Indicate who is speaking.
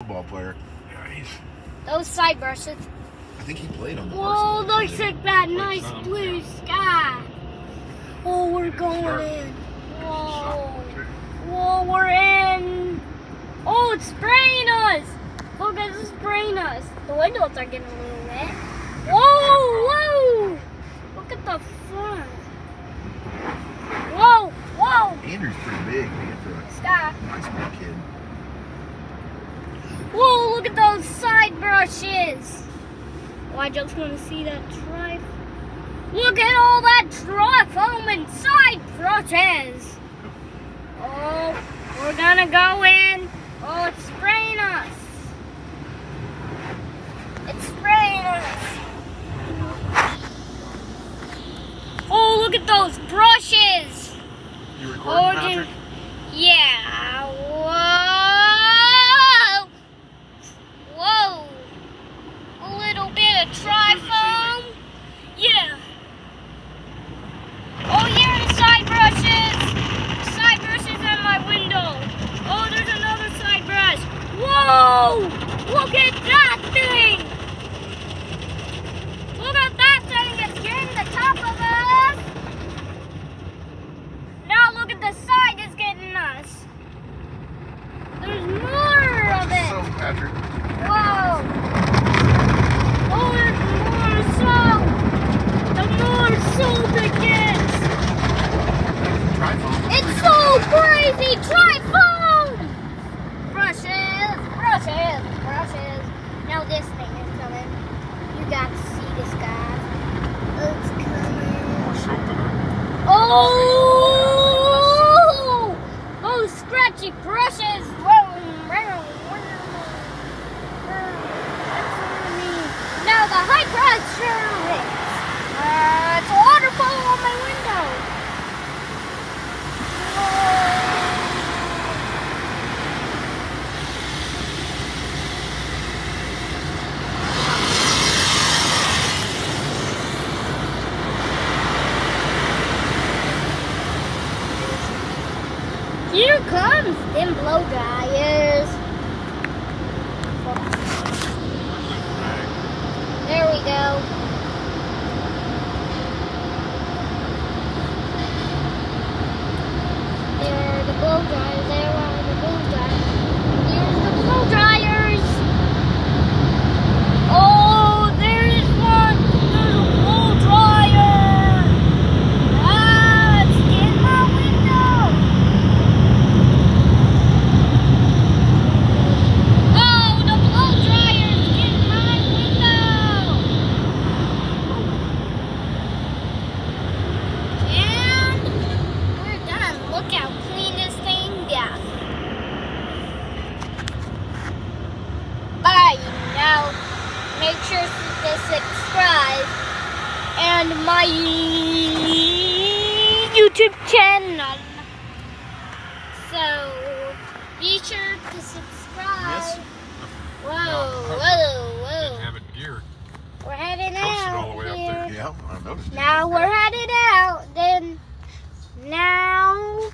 Speaker 1: football player.
Speaker 2: Yeah, he's
Speaker 3: Those side brushes.
Speaker 1: I think he played on the
Speaker 3: Whoa,
Speaker 1: varsity
Speaker 3: looks like that
Speaker 2: Like
Speaker 3: nice
Speaker 2: some,
Speaker 3: blue
Speaker 2: yeah.
Speaker 3: sky. Oh, we're going
Speaker 2: start.
Speaker 3: in. Whoa. Whoa, we're in. Oh, it's spraying us. Look, it's spraying us. The windows are getting a little wet. Whoa, whoa. Look at the front. Whoa, whoa.
Speaker 1: Andrew's pretty big, man, for a
Speaker 3: Sky.
Speaker 1: high school kid.
Speaker 3: Whoa, look at those side brushes. Oh, I just want to see that tri. Look at all that trifoam and side brushes. Oh, we're gonna go in. Oh, it's spraying us. It's spraying us. Oh, look at those brushes.
Speaker 2: You
Speaker 3: Oh,
Speaker 2: recording,
Speaker 3: dude.
Speaker 2: Patrick?
Speaker 3: Yeah. Whoa. Whoa. A bit trifoam. Yeah. Oh yeah, the side brushes. Side brushes on my window. Oh, there's another side brush. Whoa! Look at that thing. Look at that thing. It's getting the top of us. Now look at the side is getting us. There's more of
Speaker 2: So,
Speaker 3: it.
Speaker 2: Patrick,
Speaker 3: Whoa. Oh, there's more soap. The more soap it gets.
Speaker 2: trifoam.
Speaker 3: It's so crazy. Trifoam. Brushes, brushes. Now this thing is coming. You got to see this, guys. It's coming. Oh! Those scratchy brushes. Now the high pressure hits. Uh, it's a waterfall on my window. Here comes them blow dryers. There we go. There are the blow dryers. There are the blow dryers. Here's the blow dryers. Oh, there is one. There's a blow dryer. Ah, it's in my window. Oh, the blow dryer's in my window. And we're done. Look how clean this thing got. Bye. Now, make sure to subscribe and my YouTube channel. So, be sure to subscribe.
Speaker 2: Yes.
Speaker 3: Whoa,
Speaker 2: No,
Speaker 3: whoa, whoa.
Speaker 2: have it geared.
Speaker 3: We're heading
Speaker 2: Posted
Speaker 3: out.
Speaker 2: all the way up there.
Speaker 1: Yeah, I noticed.
Speaker 3: Now we're headed out. Then now